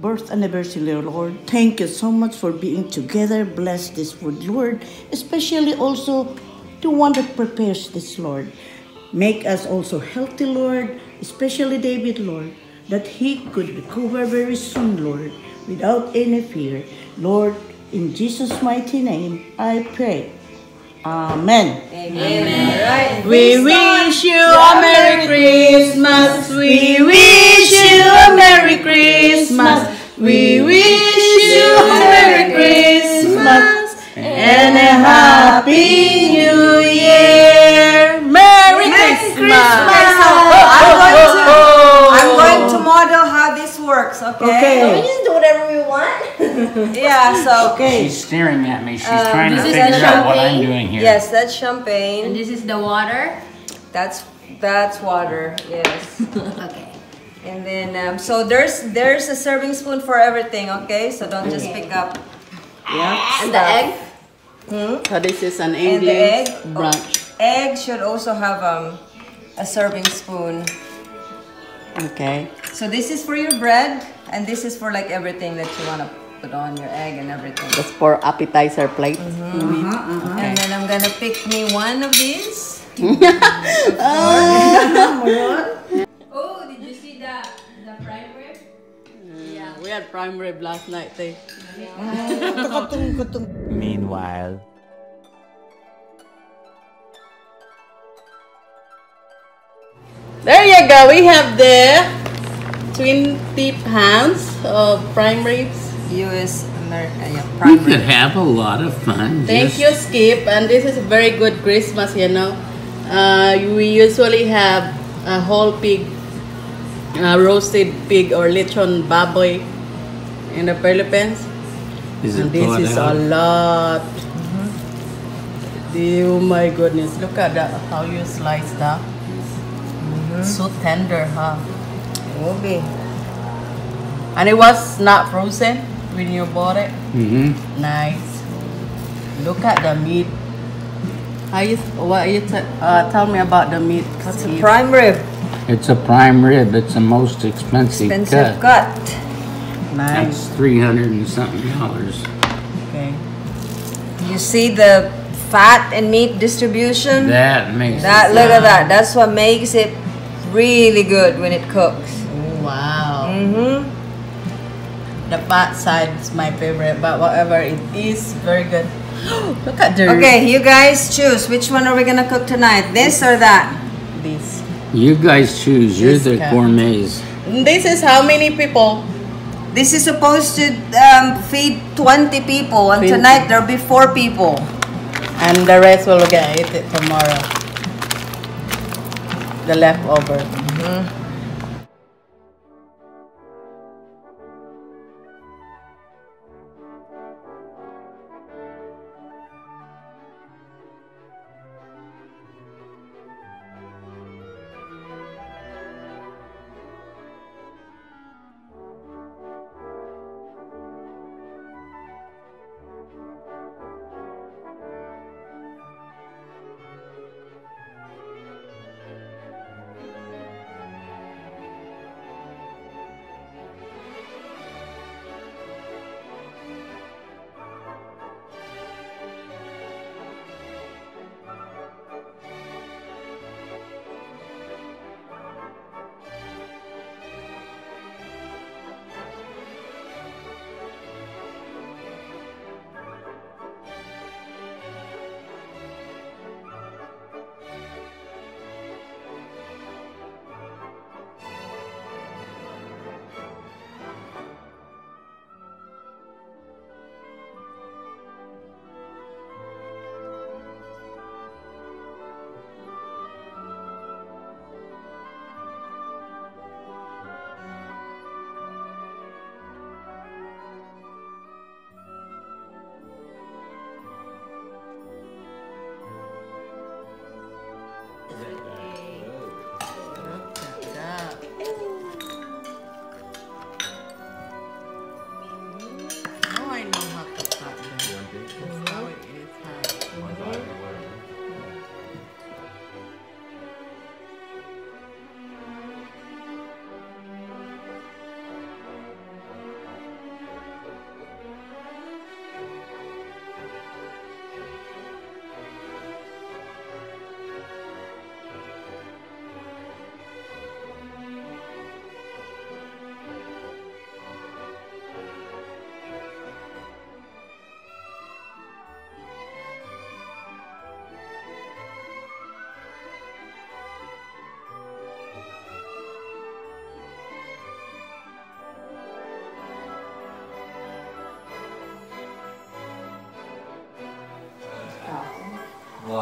birth anniversary, Lord. Thank you so much for being together. Bless this food, Lord. Especially also the one that prepares this, Lord. Make us also healthy, Lord. Especially David, Lord, that he could recover very soon, Lord, without any fear. Lord, in Jesus' mighty name, I pray. Amen. Amen. We wish you a Merry Christmas. So She's staring at me. She's Um, trying to figure the out what I'm doing here. yes, that's And champagne. this is the water. That's that's water. Yes. Okay. And then um, so there's there's a serving spoon for everything, okay? So don't just pick up Yeah. And the egg. Hmm? So this is an And the egg? English brunch. egg should also have um a serving spoon. Okay. So this is for your bread and this is for like everything that you want to put on your egg and everything. That's for appetizer plate. Mm-hmm, mm-hmm, mm-hmm. And then I'm gonna pick me one of these. Oh, did you see the the prime rib? Yeah, we had prime rib last night. Too. Meanwhile. There you go. We have the 20 pounds of prime ribs. US America, yeah, We prime could have a lot of fun. Thank you, Skip. And this is a very good Christmas, you know. Uh, we usually have a whole pig, uh, roasted pig or lechon baboy in the Philippines. Is it And this thought is a out? lot. Oh my goodness, look at that, how you slice that. So tender, huh? Will be. And it was not frozen when you bought it. Mm hmm Nice. Look at the meat. How you, what you t- uh, tell me about the meat? It's a prime rib. It's a prime rib. It's the most expensive, Expensive cut. cut. Nice. That's three hundred and something dollars. Okay. Do you see the fat and meat distribution? That makes That it look at that. That's what makes it really good when it cooks. Oh, wow. Mm-hmm. The fat side is my favorite, but whatever it is, very good. Look at the Okay, you guys choose. Which one are we gonna cook tonight? This or that? this. You guys choose. You're This the cut. gourmets. This is how many people? This is supposed to um, feed 20 people, and 20. tonight there'll be four people. And the rest will get eat it tomorrow. The leftover.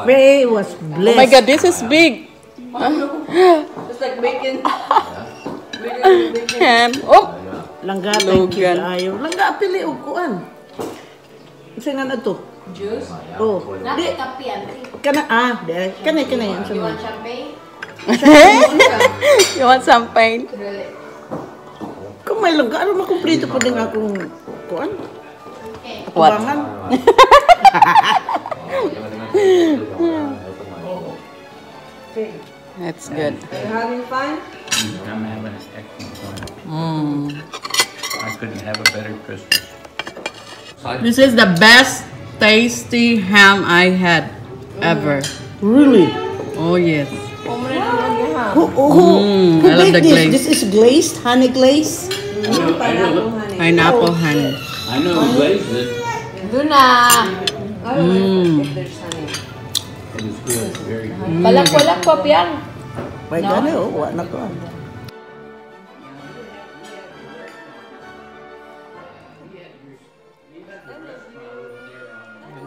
Ray was blessed. Oh my God, this is big. It's like bacon. bacon. And, oh, Langga, thank you kayo. Langga, pili og kuan. Kasi nga na to. Juice. Oh. Di, kana, ah, di, kana, kana yan sa mga. champagne? you want champagne? Kung may langga, ano makumplito pa din akong kuan. What? Kubangan. That's good. You having fun? I'm having an excellent time. Mm. I couldn't have a better Christmas. This is the best tasty ham I had ever. Really? Oh yes. Who, who, who, Mm, who I love the this? glaze. This is glazed, honey glaze. Pineapple honey. Pineapple honey. I know who glazed it. Luna! I don't know if there's honey. It good, very good. Balak-balak pa yan. May gani, oh, wa na kuan.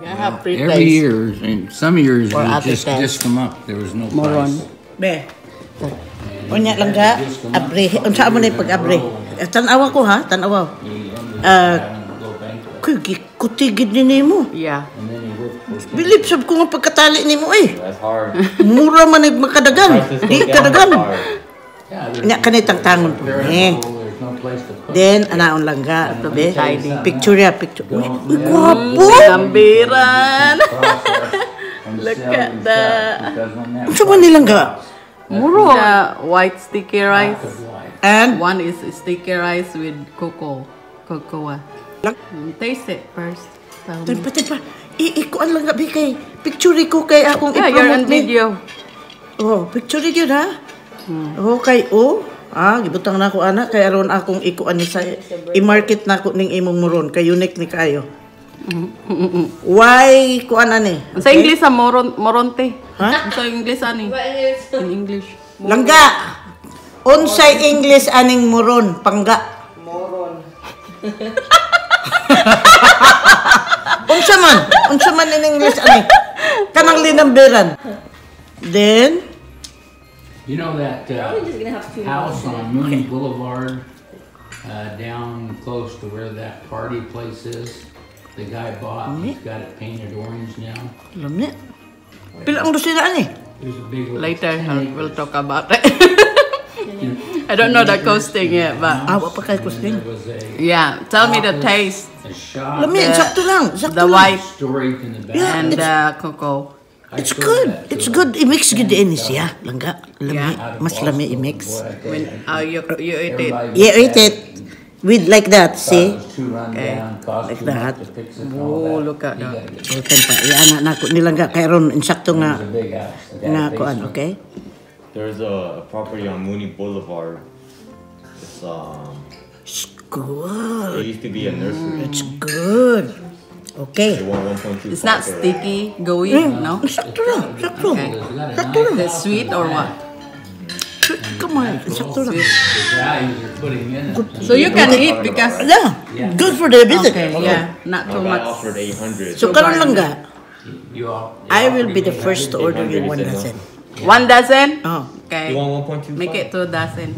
I have free Every year, and some years, Or it just, taste. just come up. There was no Moron. price. Be. Unya lang ga, abre. Unsa mo ni pag-abre? Eh, Tanawa ko ha, tanawa. Ah, kuy kutigid ni nimo. Yeah. Bilip sab ko nga pagkatali nimo eh. That's hard. Mura man ig makadagan. Prices go Di down, kadagan. that's hard. Yeah, there's, Nya kanitang tangon po. they're Eh. full, there's no place to put. Then anaon lang ga, to be. Picture ya, picture. Uy, uy, Mm, gwapo. Lambiran. And Look sell at yourself, that. Because when that Unsa man nilang ga? Muro. The white sticky rice. white, And One is sticky rice with cocoa. Cocoa. Mm, Taste it first. Tell Tan me. pati pa. Iikuan lang gabi kay picture ko kay akong Yeah, you're on i-promote ni. video. Oh, picture yun ha. Oh, kay oh. Ah, gibutang na ako ana kay aron akong ikuan ni sa i-market na ako ning imong muron kay unique ni kayo. Why kuan ani? Sa English sa moron moronte. Ha? Sa English ani? In English. Langga. Unsay English aning muron? Pangga. Moron. Unsa man? Unsa man in English ani? Kanang linamberan. Then, You know that uh, just gonna have two house on Mooney Boulevard, uh, down close to where that party place is? The guy bought, he's got it painted orange now. alam ni. Pila ang dosina ani? There's a big. Later, snake we'll talk about it. I don't know the costing yet, but Awa pa kay There kusting. was yeah, tell me the taste a shop. Lami, The- sakto lang. Sakto the lang. white Storage in the back. Yeah. and it's- the cocoa. I It's showed good. that to It's him. good. I-mix good din siya. Langga. Lami. Yeah. Mas lami i-mix. Boy, I tell When you, uh, you you eat it. everybody Yeah, eat it. With like that, thought it see? was too run Okay. down, cost Like too much that. to fix it and Oh, all that. look at You that. gotta get- Sultan pa. Iana na ko nilang ga kay ron insakto It nga was a big house. It had a nga kuan, basement. okay? There's a, a property on Mooney Boulevard. It's um. It's good. It used to be a nursery. It's good. Okay. It's not acre. sticky, gooey, mm. no? Sakto lang. Sakto. Okay. It's got a Sakto nice lang. Is it sweet or what? Come on. Sakto lang. Sweet. The values you're putting in it. So you can eat because Yeah. Good for diabetes. okay, yeah, not too much. offered 800. So karon lang ga. You all. you I will be the first to order you one dozen. One dozen? Oh. Okay. You want 1.2? Make it two dozen.